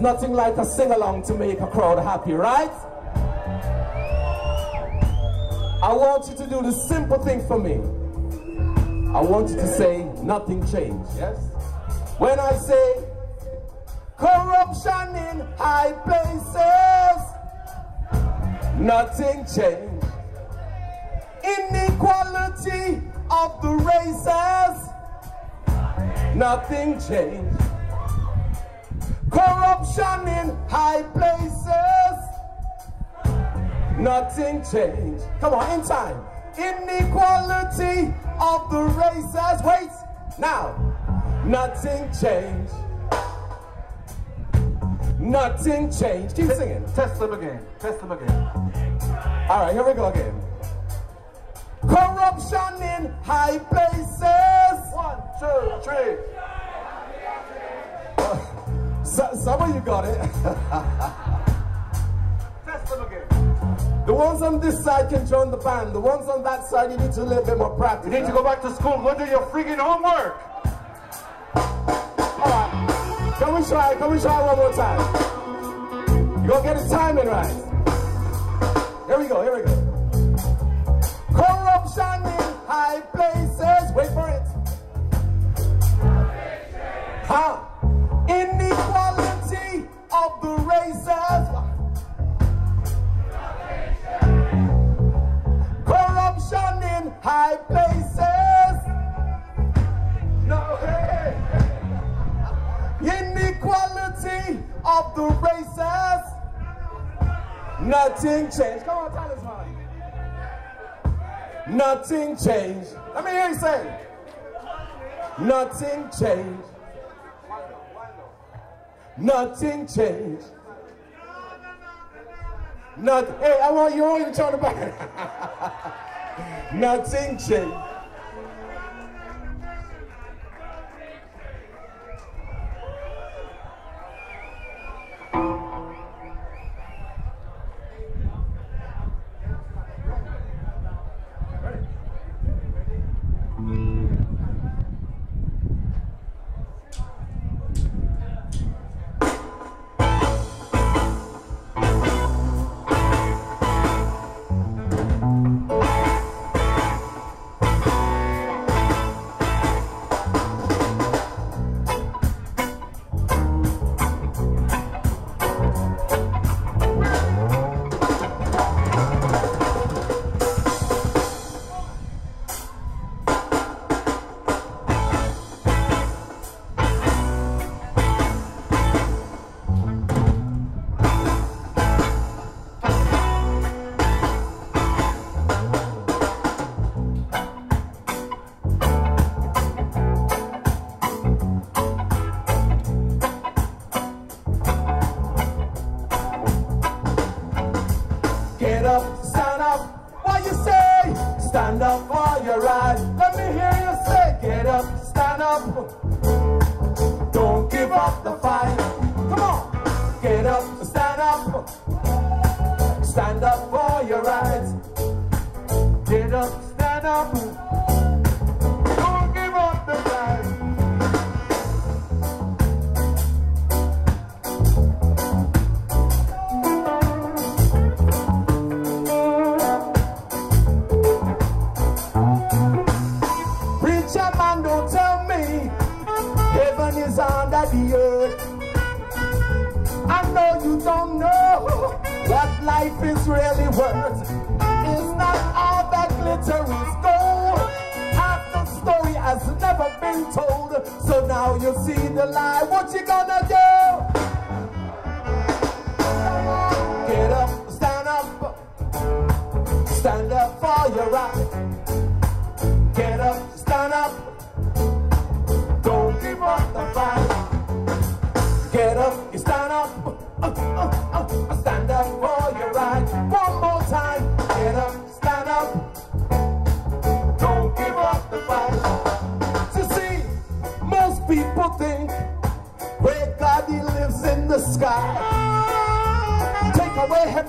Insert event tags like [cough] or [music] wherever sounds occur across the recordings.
There's nothing like a sing-along to make a crowd happy, right? I want you to do the simple thing for me. I want you to say, nothing changed, yes? When I say, corruption in high places, nothing changed. Inequality of the races, nothing changed. Corruption in high places, nothing changed. Come on, in time. Inequality of the races. Wait, now, nothing changed. Nothing changed. Keep singing. Test them again. Test them again. All right, here we go again. Corruption in high places. One, two, three. So, some of you got it. [laughs] Test them again. The ones on this side can join the band. The ones on that side, you need to a little bit more practice. You need to go back to school. Go do your freaking homework. All right. Can we try? Can we try one more time? You gonna get the timing right. Here we go. Here we go. Corruption high places. No, hey. Inequality of the races. Nothing changed. Come on, talisman. Nothing changed. Let me hear you say. Nothing changed. Nothing changed. Not, hey, I want you all to turn the back. [laughs] Nothing changed. Right. Let me hear you say, get up, stand up. Don't give up the fight. Come on. Get up, stand up. Stand up I know you don't know what life is really worth. It's not all that glitter is gold. Half the story has never been told. So now you see the lie. What you gonna do? Get up, stand up, stand up for your right.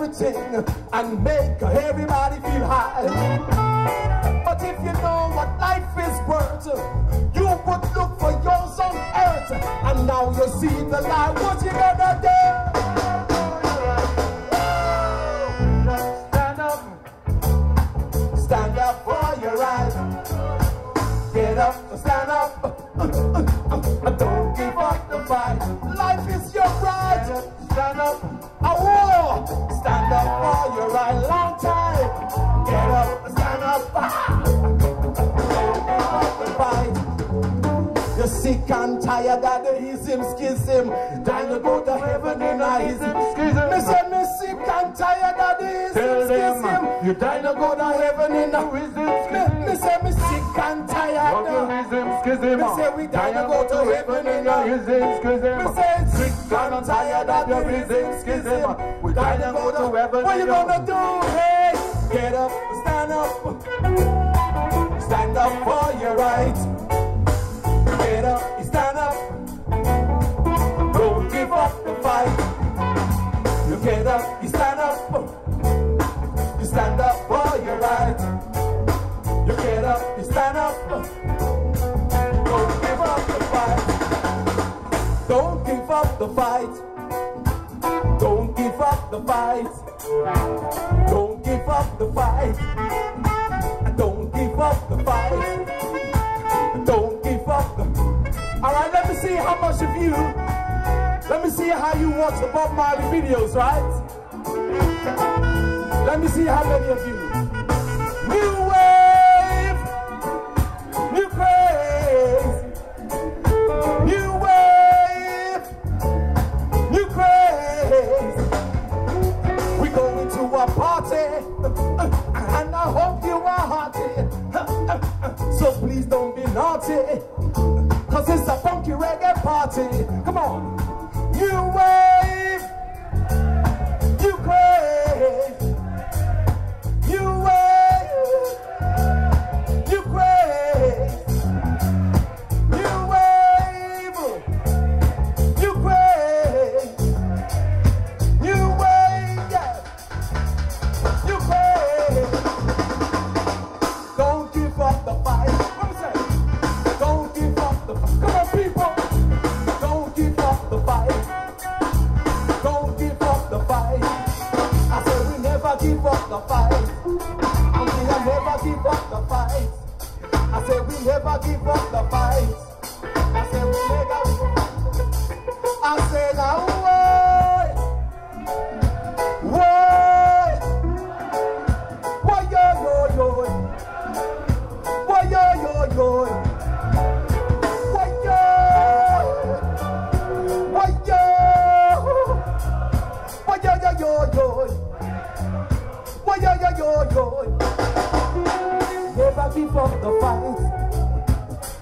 Everything and make everybody feel high. But if you know what life is worth, you would look for yours on earth. And now you see the light, what you gonna do? Stand up. Stand up for your right. Get up, stand up. [laughs] Don't give up the fight. Life is your right. Stand up. Stand up for your right. Long time. Get up, stand up. Don't give up fight. [laughs] You're sick and tired of the ism schism. Time to go to heaven in a ism Schism. Me say me sick and tired of the ism schism. you Time to go to heaven in a Ism me, me say me sick and tired Of of the ism schism. Me say we die to go to heaven in a ism schism. Me say sick and tired of the ism schism. We die to go to heaven What you gonna do? Hey, get up, stand up, stand up for your rights. Get up, stand up. Don't give up the fight. You get up, you stand up. You stand up the fight. Don't give up the fight. Don't give up the fight. Don't give up the fight. Don't give up the. All right, let me see how much of you. Let me see how you watch the Bob Marley videos, right? Let me see how many of you. Cause it's a funky reggae party. Come on, new wave, give up the fight. I said we never give up the fight. I said we never.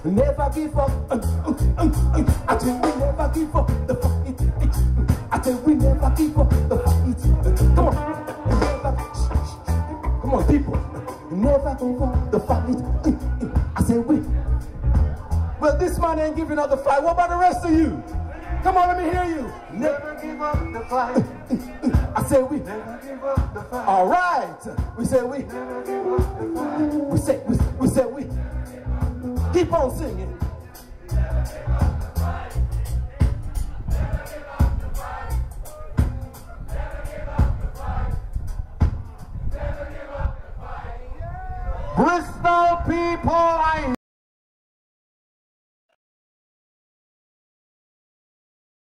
Never give up. Uh, uh, uh. I tell we never give up the fight. I tell we never give up the fight. Come on. Never, come on, people. Never give up the fight. I say we. Well, this man ain't giving up the fight. What about the rest of you? Come on, let me hear you. Never. Never give up the fight. [laughs] I say we. Never give up the fight. All right. We say we. Never give up the fight. We say we. We say we. Keep on singing. Bristol people,